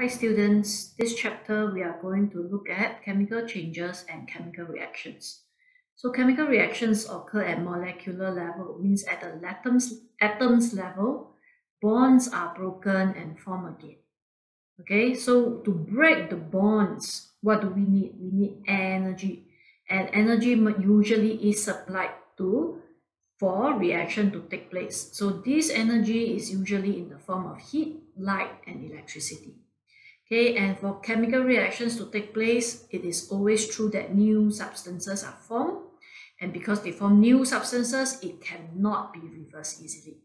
Hi students, this chapter we are going to look at chemical changes and chemical reactions. So chemical reactions occur at molecular level, means at the atoms, atoms level, bonds are broken and form again. Okay, so to break the bonds, what do we need? We need energy. And energy usually is supplied to for reaction to take place. So this energy is usually in the form of heat, light, and electricity. Okay, and for chemical reactions to take place, it is always true that new substances are formed. And because they form new substances, it cannot be reversed easily.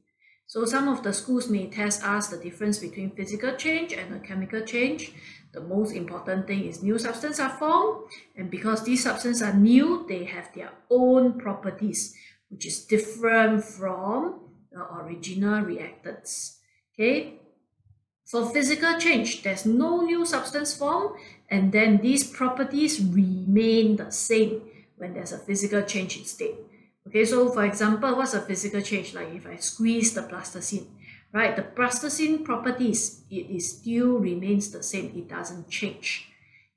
So some of the schools may test us the difference between physical change and a chemical change. The most important thing is new substances are formed. And because these substances are new, they have their own properties, which is different from the original reactants. Okay, for physical change, there's no new substance formed, and then these properties remain the same when there's a physical change in state. Okay, so for example, what's a physical change? Like if I squeeze the plasticine, right? The plasticine properties, it is still remains the same. It doesn't change.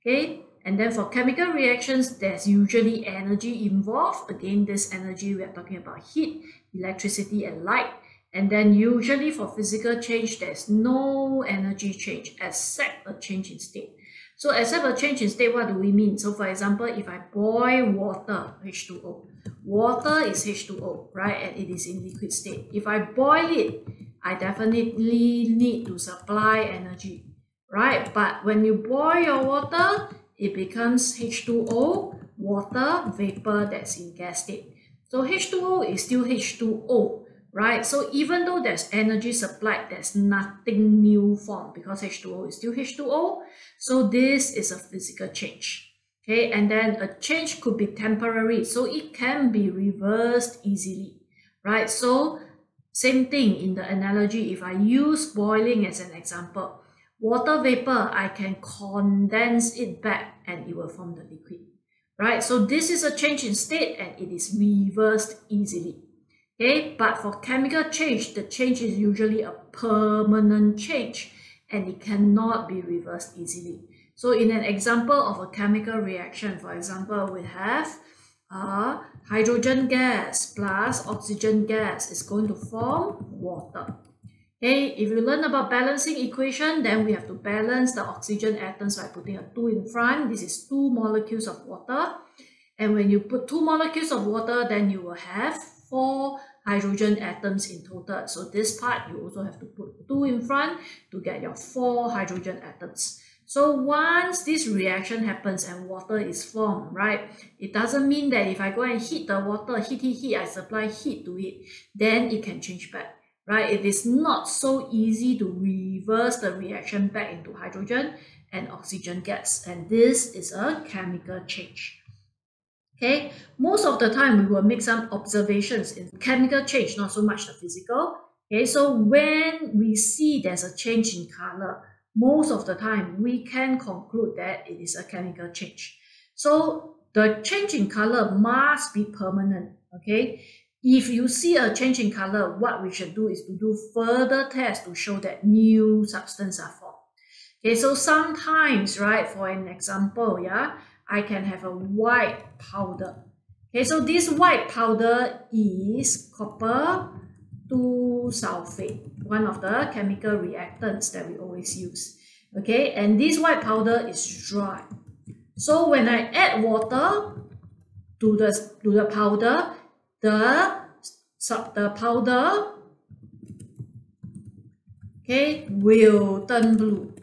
Okay, and then for chemical reactions, there's usually energy involved. Again, this energy, we are talking about heat, electricity, and light. And then usually for physical change, there's no energy change except a change in state. So except a change in state, what do we mean? So for example, if I boil water, H2O, water is H2O, right? And it is in liquid state. If I boil it, I definitely need to supply energy, right? But when you boil your water, it becomes H2O, water, vapor that's in gas state. So H2O is still H2O, right? So even though there's energy supplied, there's nothing new formed because H2O is still H2O. So this is a physical change. Okay, and then a change could be temporary, so it can be reversed easily, right? So same thing in the analogy, if I use boiling as an example, water vapor, I can condense it back and it will form the liquid, right? So this is a change in state and it is reversed easily. Okay, but for chemical change, the change is usually a permanent change and it cannot be reversed easily. So in an example of a chemical reaction, for example, we have uh, hydrogen gas plus oxygen gas is going to form water. Okay, if you learn about balancing equation, then we have to balance the oxygen atoms by putting a 2 in front. This is 2 molecules of water. And when you put 2 molecules of water, then you will have 4 hydrogen atoms in total. So this part, you also have to put 2 in front to get your 4 hydrogen atoms. So once this reaction happens and water is formed, right, it doesn't mean that if I go and heat the water, heat, heat, heat, I supply heat to it, then it can change back, right? It is not so easy to reverse the reaction back into hydrogen and oxygen gas. And this is a chemical change. Okay, most of the time we will make some observations in chemical change, not so much the physical. Okay, so when we see there's a change in color, most of the time we can conclude that it is a chemical change. So the change in color must be permanent. Okay, if you see a change in color, what we should do is to do further tests to show that new substance are formed. Okay, so sometimes, right, for an example, yeah, I can have a white powder. Okay, so this white powder is copper 2 sulfate, one of the chemical reactants that we always use. Okay, and this white powder is dry. So when I add water to the, to the powder, the, the powder okay, will turn blue.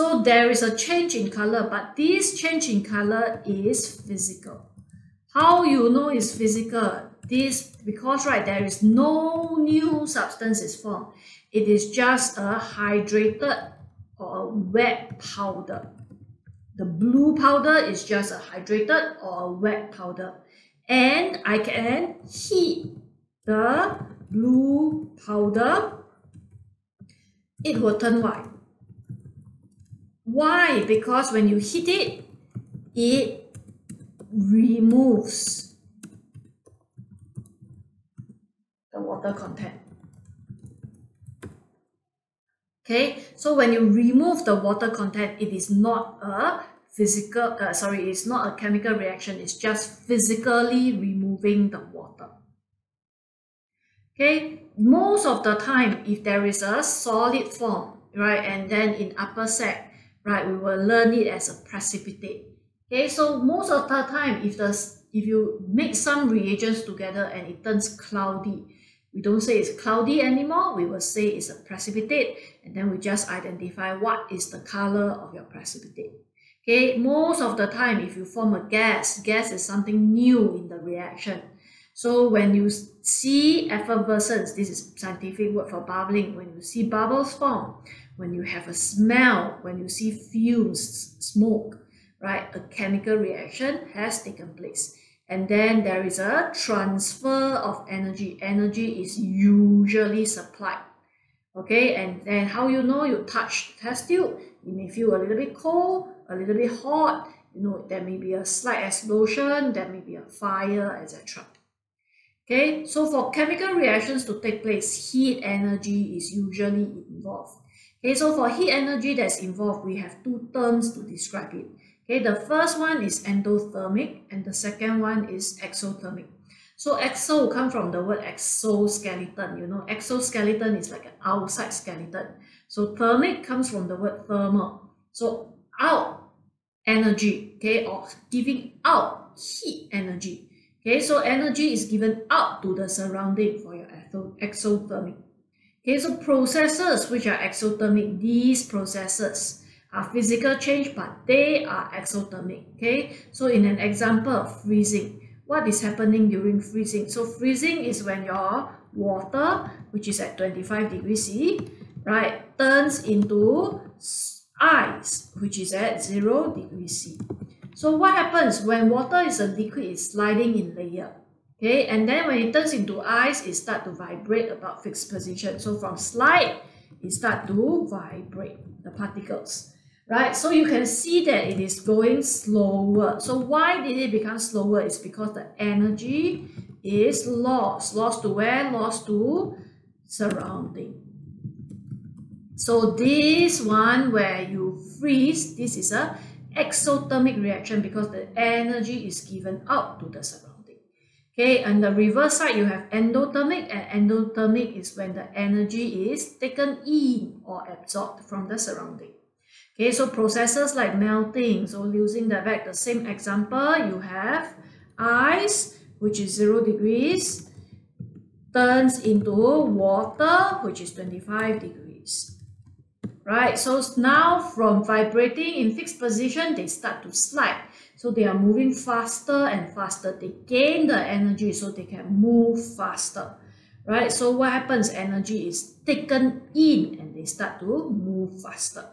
So there is a change in color, but this change in color is physical. How you know it's physical? This because right there is no new substance is formed. It is just a hydrated or a wet powder. The blue powder is just a hydrated or a wet powder. And I can heat the blue powder. It will turn white. Why? Because when you heat it, it removes the water content. Okay, so when you remove the water content, it is not a physical, uh, sorry, it's not a chemical reaction, it's just physically removing the water. Okay, most of the time, if there is a solid form, right, and then in upper sec, right, we will learn it as a precipitate. Okay, so most of the time, if the if you mix some reagents together and it turns cloudy, we don't say it's cloudy anymore, we will say it's a precipitate, and then we just identify what is the color of your precipitate. Okay, most of the time, if you form a gas, gas is something new in the reaction. So when you see effervescence, this is scientific word for bubbling, when you see bubbles form, when you have a smell, when you see fumes, smoke, right, a chemical reaction has taken place and then there is a transfer of energy. Energy is usually supplied. Okay, and then how you know you touch the test tube, you may feel a little bit cold, a little bit hot, you know, there may be a slight explosion, there may be a fire, etc. Okay, so for chemical reactions to take place, heat energy is usually involved. Okay, so for heat energy that's involved, we have two terms to describe it. Okay, the first one is endothermic and the second one is exothermic. So exo come from the word exoskeleton. You know, exoskeleton is like an outside skeleton. So thermic comes from the word thermal. So out energy, okay, or giving out heat energy. Okay, so energy is given out to the surrounding for your exothermic. Okay, so processes which are exothermic, these processes are physical change, but they are exothermic. Okay, so in an example freezing, what is happening during freezing? So freezing is when your water, which is at 25 degrees C, right, turns into ice, which is at 0 degrees C. So what happens when water is a liquid, it's sliding in layer. Okay, and then when it turns into ice, it start to vibrate about fixed position. So from slide, it start to vibrate the particles right? So you can see that it is going slower. So why did it become slower? It's because the energy is lost. Lost to where? Lost to surrounding. So this one where you freeze, this is a exothermic reaction because the energy is given out to the surrounding. Okay, and the reverse side you have endothermic and endothermic is when the energy is taken in or absorbed from the surrounding. Okay, so processes like melting. So using the back the same example, you have ice, which is 0 degrees, turns into water, which is 25 degrees. Right, so now from vibrating in fixed position, they start to slide. So they are moving faster and faster. They gain the energy so they can move faster. Right, so what happens? Energy is taken in and they start to move faster.